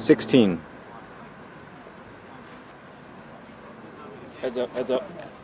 16. Heads up, heads up.